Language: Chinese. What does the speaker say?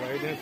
Vậy nên.